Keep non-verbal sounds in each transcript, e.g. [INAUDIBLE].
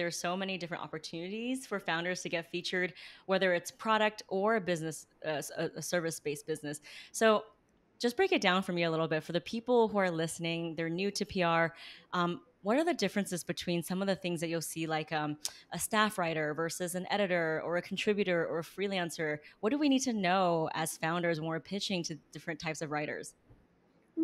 there's so many different opportunities for founders to get featured, whether it's product or a business, uh, a, a service based business. So, just break it down for me a little bit for the people who are listening, they're new to PR. Um, what are the differences between some of the things that you'll see like um, a staff writer versus an editor or a contributor or a freelancer what do we need to know as founders when we're pitching to different types of writers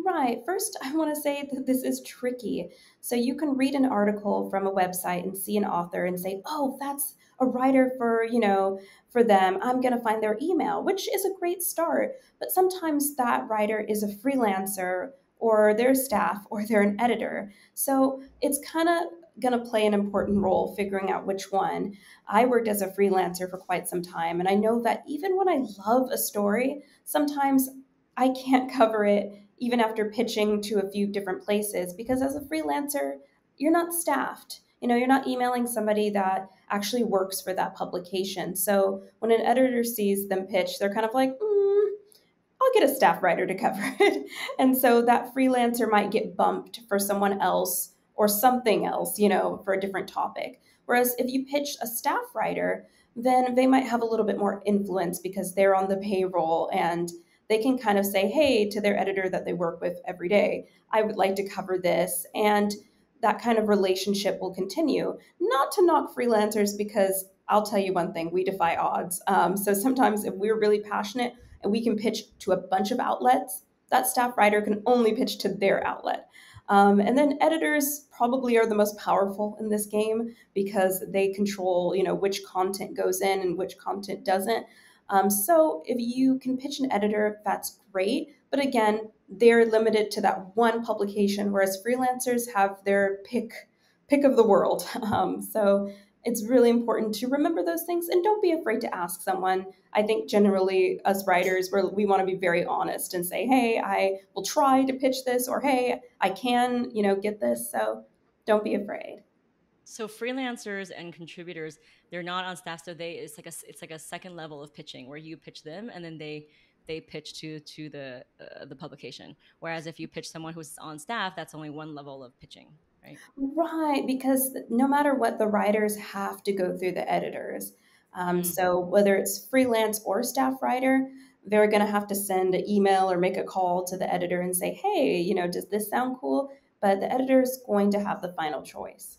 Right. First, I want to say that this is tricky. So you can read an article from a website and see an author and say, "Oh, that's a writer for, you know, for them. I'm going to find their email," which is a great start. But sometimes that writer is a freelancer or their staff or they're an editor. So it's kind of going to play an important role figuring out which one. I worked as a freelancer for quite some time and I know that even when I love a story, sometimes I can't [LAUGHS] cover it even after pitching to a few different places because as a freelancer, you're not staffed. You know, you're not emailing somebody that actually works for that publication. So when an editor sees them pitch, they're kind of like, mm, I'll get a staff writer to cover [LAUGHS] it. and so that freelancer might get bumped for someone else or something else, you know, for a different topic. Whereas if you pitch a staff writer, then they might have a little bit more influence because they're on the payroll and they can kind of say, hey, to their editor that they work with every day, I would like to cover this. And that kind of relationship will continue. Not to knock freelancers, because I'll tell you one thing we defy odds. Um, so sometimes if we're really passionate and we can pitch to a bunch of outlets, that staff writer can only pitch to their outlet. Um, and then editors probably are the most powerful in this game because they control, you know, which content goes in and which content doesn't. Um, so if you can pitch an editor, that's great. But again, they're limited to that one publication, whereas freelancers have their pick pick of the world. [LAUGHS] Um, so it's really important to remember those things and don't be afraid to ask someone. I think generally, us writers, we we want to be very honest and say, "Hey, I will try to pitch this," or "Hey, I can, you know, get this." So don't be afraid. So freelancers and contributors, they're not on staff, so they it's like a it's like a second level of pitching where you pitch them and then they they pitch to to the uh, the publication. Whereas if you pitch someone who's on staff, that's only one level of pitching, right? Right, because no matter what, the writers have to go through the editors. Um, mm. So whether it's freelance or staff writer, they're going to have to send an email or make a call to the editor and say, "Hey, you know, does this sound cool?" But the editor is going to have the final choice.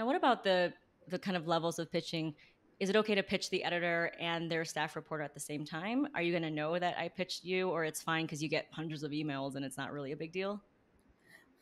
Now, what about the the kind of levels of pitching? Is it okay to pitch the editor and their staff reporter at the same time? Are you going to know that I pitched you, or it's fine because you get hundreds of emails and it's not really a big deal?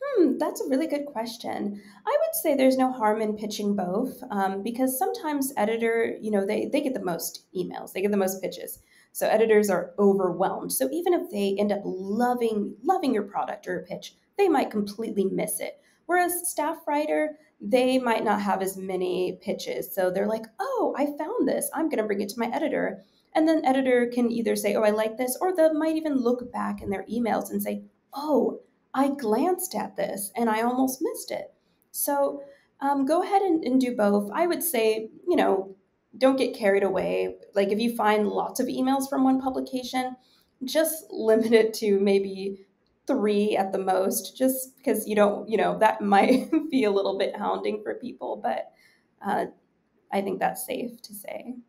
Hmm, that's a really good question. I would say there's no harm in pitching both um, because sometimes editor, you know, they, they get the most emails, they get the most pitches. So editors are overwhelmed. So even if they end up loving loving your product or a pitch, they might completely miss it. Whereas staff writer, they might not have as many pitches. So they're like, oh, I found this. I'm going to bring it to my editor. And then editor can either say, oh, I like this, or they might even look back in their emails and say, oh, I glanced at this and I almost missed it. So um, go ahead and, and do both. I would say, you know, don't get carried away. Like if you find lots of emails from one publication, just [LAUGHS] limit it to maybe three at the most, just because you don't, you know, that [LAUGHS] might be a little bit hounding for people, but uh, I think that's safe to say.